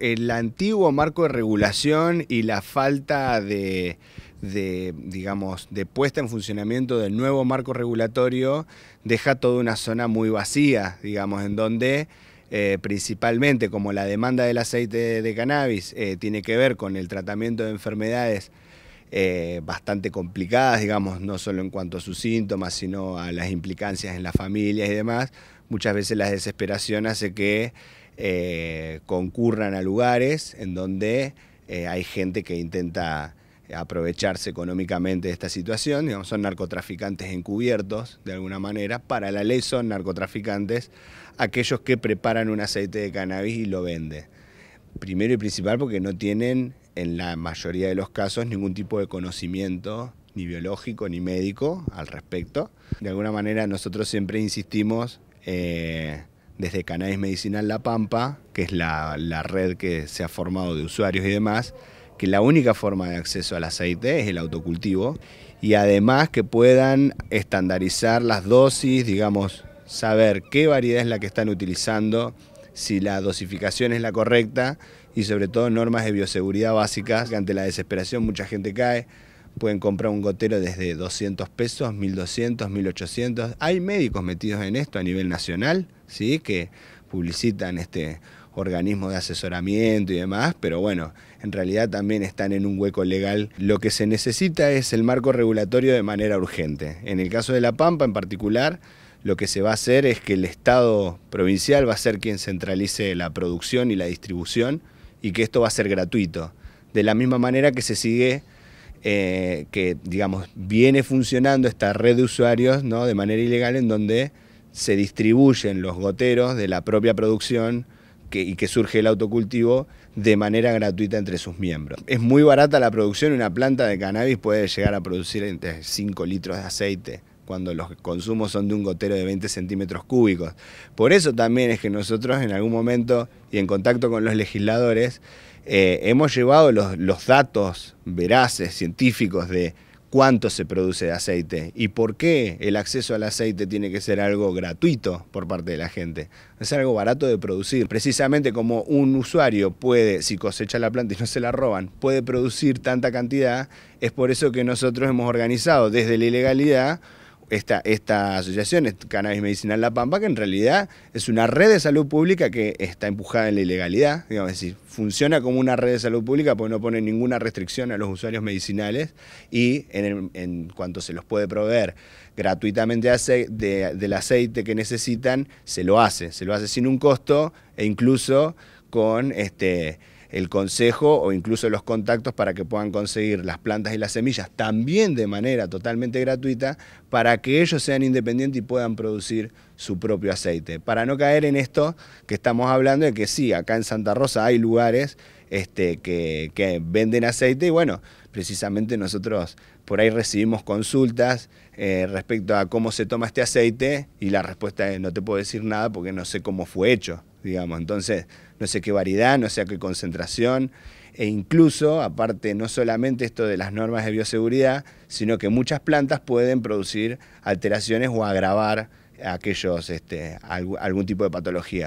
El antiguo marco de regulación y la falta de, digamos, de puesta en funcionamiento del nuevo marco regulatorio deja toda una zona muy vacía, digamos, en donde eh, principalmente como la demanda del aceite de, cannabis eh, tiene que ver con el tratamiento de enfermedades eh, bastante complicadas, digamos, no solo en cuanto a sus síntomas, sino a las implicancias en las familias y demás, muchas veces la desesperación hace que eh, concurran a lugares en donde eh, hay gente que intenta aprovecharse económicamente de esta situación, digamos, son narcotraficantes encubiertos de alguna manera, para la ley son narcotraficantes aquellos que preparan un aceite de cannabis y lo venden. Primero y principal porque no tienen en la mayoría de los casos ningún tipo de conocimiento ni biológico ni médico al respecto. De alguna manera nosotros siempre insistimos eh, desde Cannabis Medicinal La Pampa, que es la, red que se ha formado de usuarios y demás, que la única forma de acceso al aceite es el autocultivo y además que puedan estandarizar las dosis, digamos, saber qué variedad es la que están utilizando, si la dosificación es la correcta y sobre todo normas de bioseguridad básicas, que ante la desesperación mucha gente cae, pueden comprar un gotero desde 200 pesos, 1200, 1800. Hay médicos metidos en esto a nivel nacional, ¿sí? que publicitan este organismo de asesoramiento y demás, pero bueno, en realidad también están en un hueco legal. Lo que se necesita es el marco regulatorio de manera urgente. En el caso de La Pampa en particular, lo que se va a hacer es que el Estado provincial va a ser quien centralice la producción y la distribución y que esto va a ser gratuito. De la misma manera que se sigue eh, que, digamos, viene funcionando esta red de usuarios ¿no? de manera ilegal en donde se distribuyen los goteros de la propia producción y que surge el autocultivo de manera gratuita entre sus miembros. Es muy barata la producción, una planta de cannabis puede llegar a producir entre 5 litros de aceite cuando los consumos son de un gotero de 20 centímetros cúbicos. Por eso también es que nosotros en algún momento y en contacto con los legisladores eh, hemos llevado los, datos veraces, científicos de cuánto se produce de aceite y por qué el acceso al aceite tiene que ser algo gratuito por parte de la gente. Es algo barato de producir. Precisamente como un usuario puede, si cosecha la planta y no se la roban, puede producir tanta cantidad, es por eso que nosotros hemos organizado desde la ilegalidad esta, esta asociación, Cannabis Medicinal La Pampa, que en realidad es una red de salud pública que está empujada en la ilegalidad, digamos, es decir, funciona como una red de salud pública porque no pone ninguna restricción a los usuarios medicinales y en, cuanto se los puede proveer gratuitamente del aceite que necesitan, se lo hace, se lo hace sin un costo e incluso con este el consejo o incluso los contactos para que puedan conseguir las plantas y las semillas también de manera totalmente gratuita para que ellos sean independientes y puedan producir su propio aceite. Para no caer en esto que estamos hablando de que sí, acá en Santa Rosa hay lugares este, que, venden aceite y bueno, precisamente nosotros por ahí recibimos consultas eh, respecto a cómo se toma este aceite y la respuesta es no te puedo decir nada porque no sé cómo fue hecho digamos. Entonces, no sé qué variedad, no sé qué concentración, e incluso, aparte, no solamente esto de las normas de bioseguridad, sino que muchas plantas pueden producir alteraciones o agravar aquellos, este, algún tipo de patología.